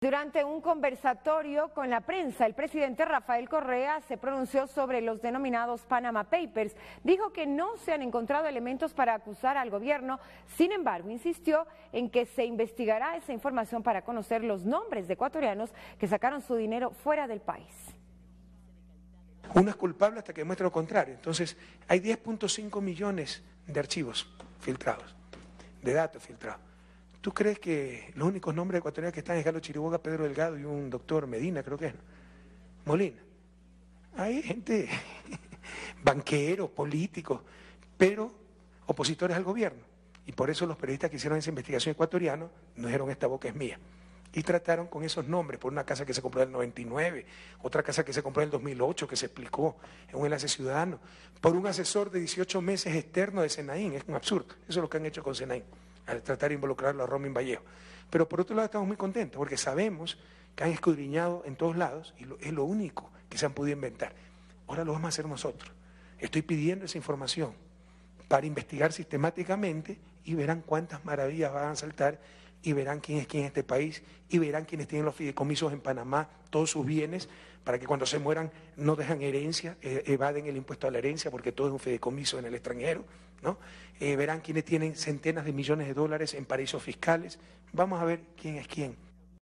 Durante un conversatorio con la prensa, el presidente Rafael Correa se pronunció sobre los denominados Panama Papers. Dijo que no se han encontrado elementos para acusar al gobierno. Sin embargo, insistió en que se investigará esa información para conocer los nombres de ecuatorianos que sacaron su dinero fuera del país. Uno es culpable hasta que demuestre lo contrario. Entonces, hay 10.5 millones de archivos filtrados, de datos filtrados. ¿Tú crees que los únicos nombres ecuatorianos que están es Galo Chiriboga, Pedro Delgado y un doctor Medina, creo que es? Molina. Hay gente, banqueros, políticos, pero opositores al gobierno. Y por eso los periodistas que hicieron esa investigación ecuatoriana no dijeron esta boca es mía. Y trataron con esos nombres, por una casa que se compró en el 99, otra casa que se compró en el 2008, que se explicó en un enlace ciudadano, por un asesor de 18 meses externo de Senaín. Es un absurdo. Eso es lo que han hecho con Senaín al tratar de involucrarlo a Romin Vallejo. Pero por otro lado estamos muy contentos porque sabemos que han escudriñado en todos lados y es lo único que se han podido inventar. Ahora lo vamos a hacer nosotros. Estoy pidiendo esa información para investigar sistemáticamente y verán cuántas maravillas van a saltar y verán quién es quién en este país y verán quiénes tienen los fideicomisos en Panamá, todos sus bienes, para que cuando se mueran no dejan herencia, eh, evaden el impuesto a la herencia porque todo es un fideicomiso en el extranjero, ¿no? Eh, verán quiénes tienen centenas de millones de dólares en paraísos fiscales. Vamos a ver quién es quién.